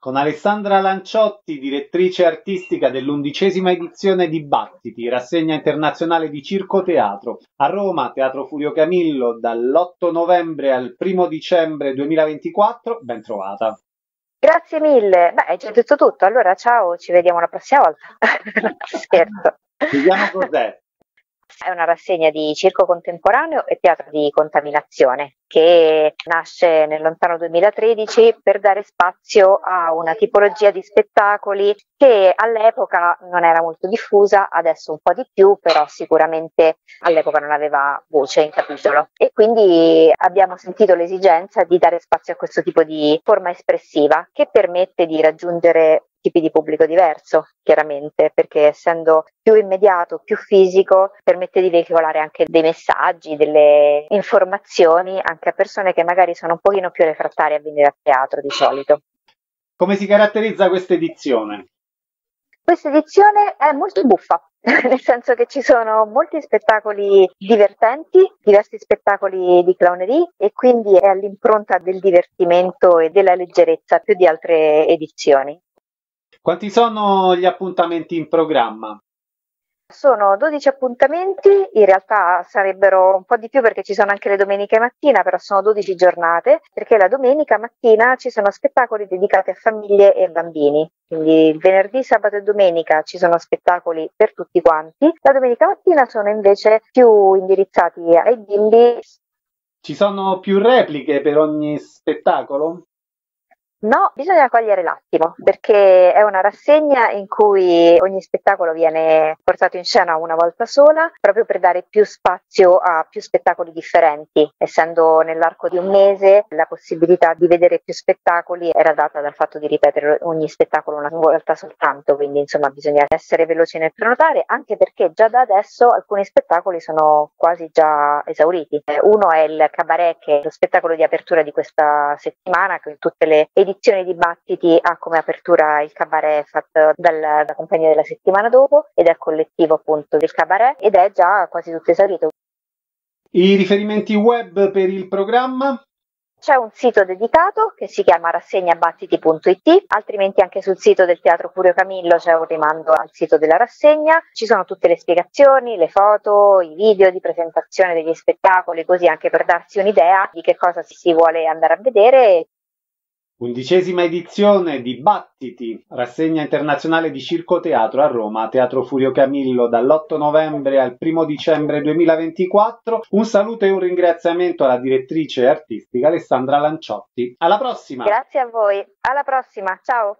con Alessandra Lanciotti, direttrice artistica dell'undicesima edizione di Battiti, rassegna internazionale di circo teatro. A Roma, Teatro Furio Camillo, dall'8 novembre al 1 dicembre 2024. Ben trovata. Grazie mille. Beh, hai già detto tutto. Allora, ciao, ci vediamo la prossima volta. Scherzo. Vediamo cos'è. È una rassegna di circo contemporaneo e teatro di contaminazione che nasce nel lontano 2013 per dare spazio a una tipologia di spettacoli che all'epoca non era molto diffusa, adesso un po' di più, però sicuramente all'epoca non aveva voce in capitolo. E quindi abbiamo sentito l'esigenza di dare spazio a questo tipo di forma espressiva che permette di raggiungere tipi di pubblico diverso, chiaramente, perché essendo più immediato, più fisico, permette di veicolare anche dei messaggi, delle informazioni anche a persone che magari sono un pochino più refrattarie a venire a teatro di solito. Come si caratterizza questa edizione? Questa edizione è molto buffa, nel senso che ci sono molti spettacoli divertenti, diversi spettacoli di clownerie e quindi è all'impronta del divertimento e della leggerezza più di altre edizioni. Quanti sono gli appuntamenti in programma? Sono 12 appuntamenti, in realtà sarebbero un po' di più perché ci sono anche le domeniche mattina, però sono 12 giornate, perché la domenica mattina ci sono spettacoli dedicati a famiglie e bambini. Quindi venerdì, sabato e domenica ci sono spettacoli per tutti quanti, la domenica mattina sono invece più indirizzati ai bimbi. Ci sono più repliche per ogni spettacolo? No, bisogna cogliere l'attimo perché è una rassegna in cui ogni spettacolo viene portato in scena una volta sola proprio per dare più spazio a più spettacoli differenti. Essendo nell'arco di un mese la possibilità di vedere più spettacoli era data dal fatto di ripetere ogni spettacolo una volta soltanto, quindi insomma bisogna essere veloci nel prenotare anche perché già da adesso alcuni spettacoli sono quasi già esauriti. Uno è il cabaret che è lo spettacolo di apertura di questa settimana con tutte le edizioni edizione di Battiti ha come apertura il cabaret fatto dalla, dalla compagnia della settimana dopo ed è collettivo appunto del cabaret ed è già quasi tutto esaurito. I riferimenti web per il programma? C'è un sito dedicato che si chiama rassegnabattiti.it, altrimenti anche sul sito del Teatro Furio Camillo c'è un rimando al sito della rassegna. Ci sono tutte le spiegazioni, le foto, i video di presentazione degli spettacoli, così anche per darsi un'idea di che cosa si vuole andare a vedere. Undicesima edizione di Battiti, rassegna internazionale di Circo Teatro a Roma, Teatro Furio Camillo, dall'8 novembre al 1 dicembre 2024. Un saluto e un ringraziamento alla direttrice artistica Alessandra Lanciotti. Alla prossima! Grazie a voi, alla prossima, ciao!